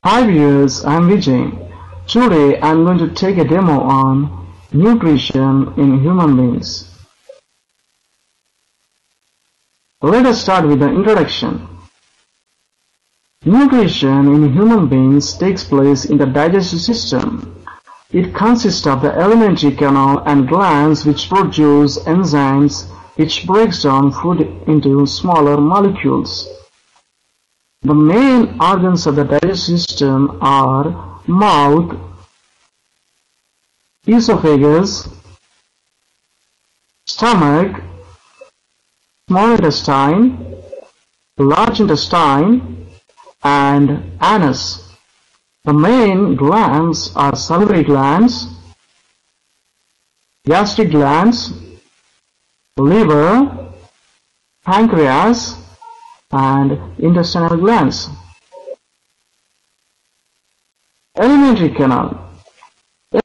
Hi viewers, I'm Vijay. Today I'm going to take a demo on nutrition in human beings. Let us start with the introduction. Nutrition in human beings takes place in the digestive system. It consists of the alimentary canal and glands which produce enzymes which breaks down food into smaller molecules. The main organs of the digestive system are mouth, esophagus, stomach, small intestine, large intestine, and anus. The main glands are salivary glands, gastric glands, liver, pancreas, and intestinal glands. Alimentary canal.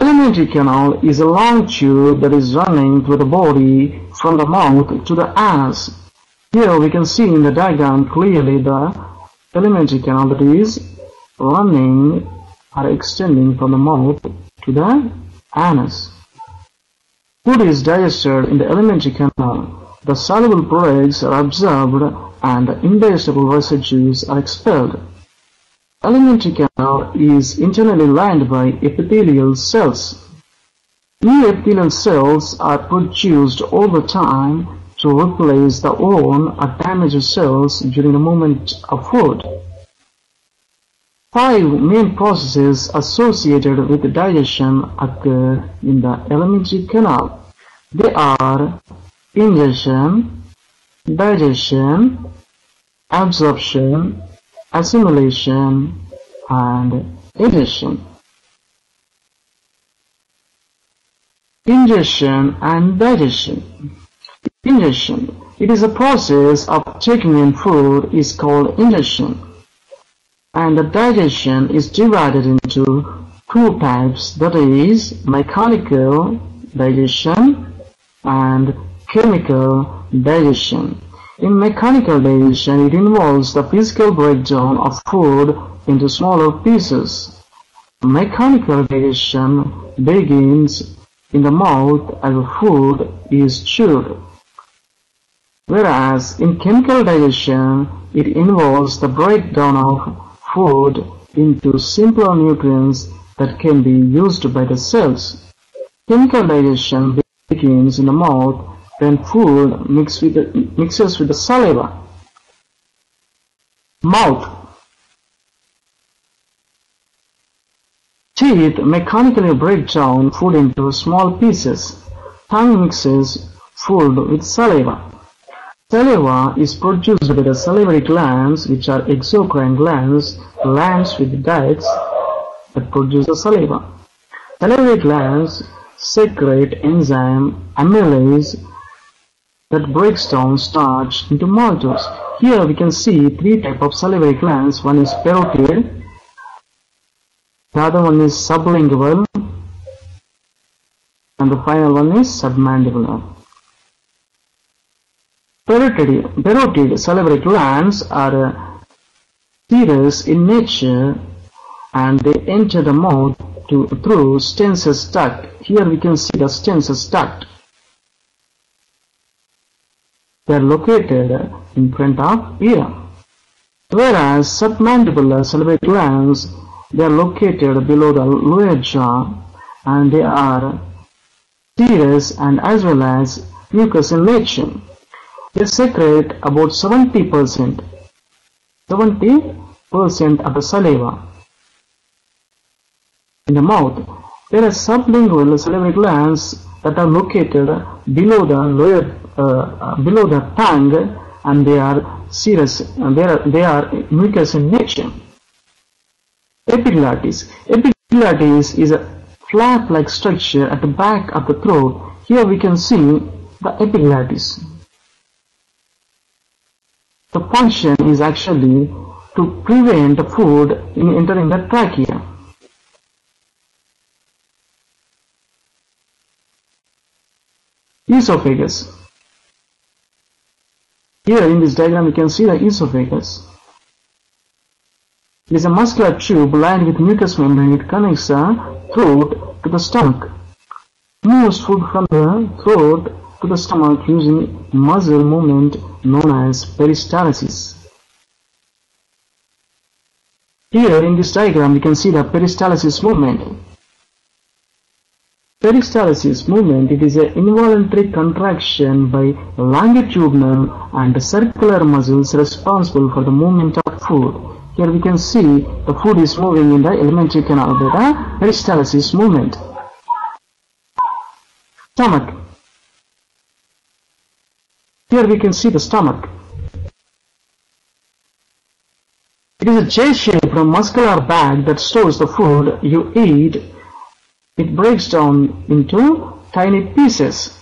Alimentary canal is a long tube that is running through the body from the mouth to the anus. Here we can see in the diagram clearly the alimentary canal that is running or extending from the mouth to the anus. Food is digested in the alimentary canal. The soluble products are absorbed and the indigestible residues are expelled. Alimentary canal is internally lined by epithelial cells. New epithelial cells are produced the time to replace the worn or damaged cells during the movement of food. Five main processes associated with digestion occur in the alimentary canal. They are ingestion, digestion, absorption, assimilation, and elimination. Ingestion and digestion. Ingestion. It is a process of taking in food is called ingestion. And the digestion is divided into two types that is mechanical digestion and chemical digestion. In mechanical digestion, it involves the physical breakdown of food into smaller pieces. Mechanical digestion begins in the mouth as food is chewed. Whereas in chemical digestion, it involves the breakdown of food into simpler nutrients that can be used by the cells. Chemical digestion begins in the mouth when food with the, mixes with the saliva. Mouth Teeth mechanically break down food into small pieces. Tongue mixes food with saliva. Saliva is produced by the salivary glands which are exocrine glands, glands with ducts that produce the saliva. Salivary glands secrete enzyme amylase that breaks down starch into molecules. Here we can see three types of salivary glands. One is parotid, the other one is sublingual, and the final one is submandibular. Parotid, parotid salivary glands are uh, serous in nature and they enter the mouth to, through Stensen's duct. Here we can see the Stensen's duct. They are located in front of ear. Whereas submandibular salivary glands, they are located below the lower jaw and they are serous and as well as mucus in nature. They secrete about 70% 70% of the saliva in the mouth. There are sublingual salivary glands that are located below the lower Uh, below the tongue and they are serous they are they are mucus in nature. Epiglottis. Epiglottis is a flap-like structure at the back of the throat. Here we can see the epiglottis. The function is actually to prevent the food in entering the trachea. Esophagus. Here in this diagram you can see the esophagus. It is a muscular tube lined with mucous membrane. It connects the throat to the stomach. Moves food from the throat to the stomach using muscle movement known as peristalsis. Here in this diagram we can see the peristalsis movement. Peristalsis movement it is an involuntary contraction by longitudinal and circular muscles responsible for the movement of food. Here we can see the food is moving in the alimentary canal by the peristalsis movement. Stomach. Here we can see the stomach. It is a J-shaped muscular bag that stores the food you eat. It breaks down into tiny pieces.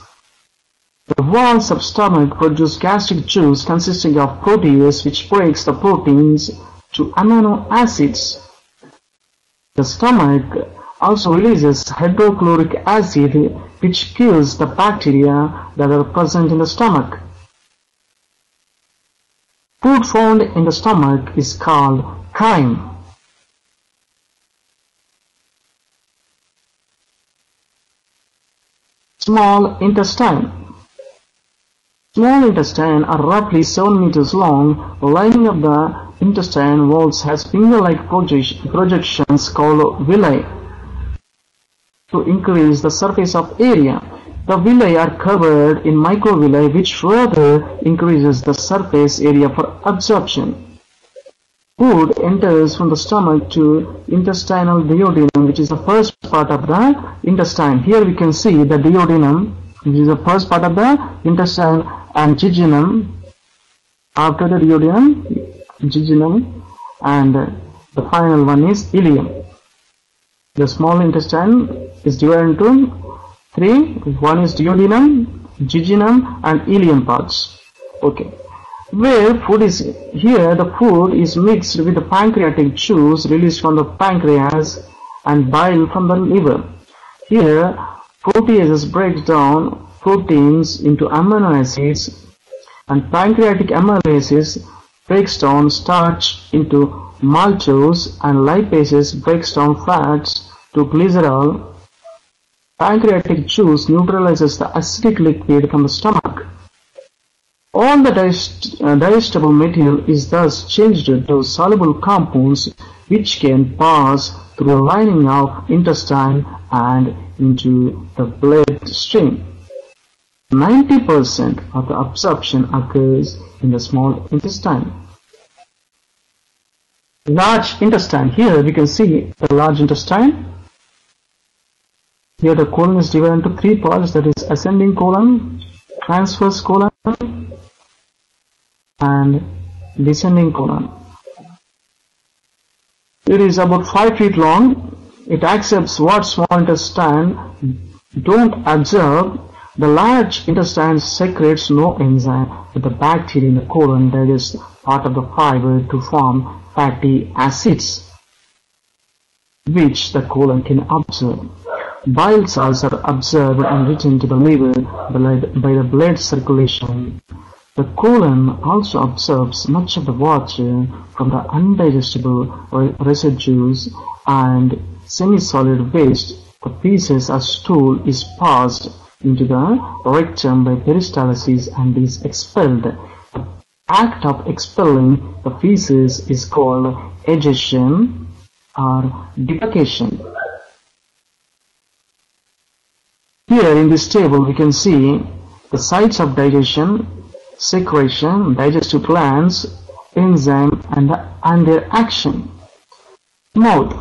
The walls of stomach produce gastric juice consisting of protease which breaks the proteins to amino acids. The stomach also releases hydrochloric acid which kills the bacteria that are present in the stomach. Food found in the stomach is called chyme. Small intestine. Small intestine are roughly 7 meters long. The Lining of the intestine walls has finger-like projections called villi to increase the surface of area. The villi are covered in microvilli which further increases the surface area for absorption. Food enters from the stomach to intestinal duodenum which is the first part of the intestine. Here we can see the duodenum which is the first part of the intestine and jejunum after the duodenum, jejunum and the final one is ileum. The small intestine is divided into Three, one is duodenum, jejunum and ileum parts. Okay. Where food is here, the food is mixed with the pancreatic juice released from the pancreas and bile from the liver. Here, proteases break down proteins into amino acids and pancreatic amylases breaks down starch into maltose and lipases breaks down fats to glycerol Pancreatic juice neutralizes the acidic liquid from the stomach. All the uh, digestible material is thus changed to soluble compounds which can pass through the lining of intestine and into the bloodstream. 90% of the absorption occurs in the small intestine. Large intestine. Here we can see the large intestine here the colon is divided into three parts that is ascending colon, transverse colon and descending colon. It is about 5 feet long. It accepts what small intestine don't absorb. The large intestine secretes no enzyme, but the bacteria in the colon digest part of the fiber to form fatty acids, which the colon can absorb. Bile salts are absorbed and returned to the liver by the blood circulation. The colon also absorbs much of the water from the undigestible residues and semi-solid waste. The feces as stool is passed into the rectum by peristalsis and is expelled. The act of expelling the feces is called egestion or defecation. Here in this table we can see the sites of digestion, secretion, digestive glands, enzyme and, and their action. Mouth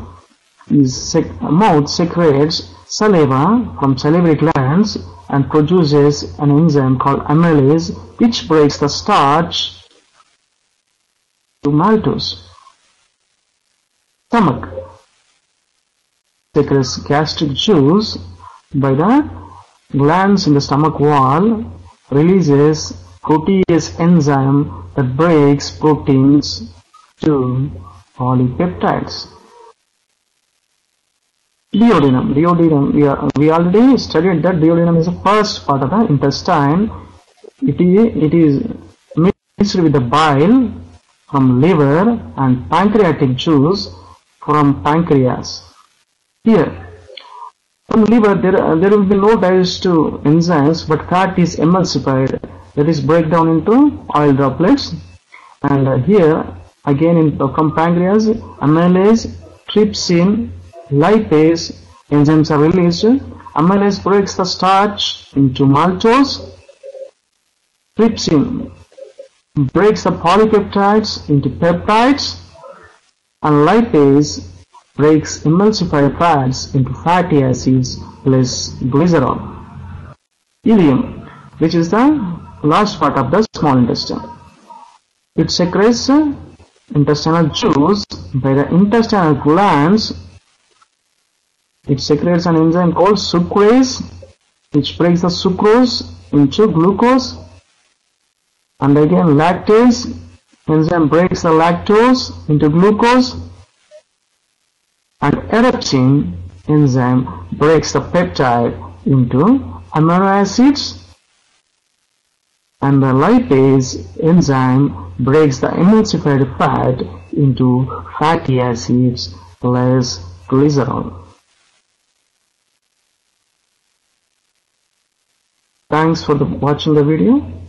is sec mouth secretes saliva from salivary glands and produces an enzyme called amylase which breaks the starch to maltose. Stomach secretes gastric juice by the glands in the stomach wall releases protease enzyme that breaks proteins to polypeptides. Duodenum. Duodenum. We, are, we already studied that duodenum is the first part of the intestine. It is, it is mixed with the bile from liver and pancreatic juice from pancreas. Here, from liver there, there will be no digestive enzymes but fat is emulsified that is break down into oil droplets and uh, here again in, uh, pancreas amylase, trypsin, lipase enzymes are released. Amylase breaks the starch into maltose. Trypsin breaks the polypeptides into peptides and lipase breaks emulsified fats into fatty acids plus glycerol. Ileum, which is the last part of the small intestine. It secretes intestinal juice by the intestinal glands. It secretes an enzyme called sucrase, which breaks the sucrose into glucose. And again lactase enzyme breaks the lactose into glucose and erepsin enzyme breaks the peptide into amino acids and the lipase enzyme breaks the emulsified fat into fatty acids plus glycerol. Thanks for the, watching the video.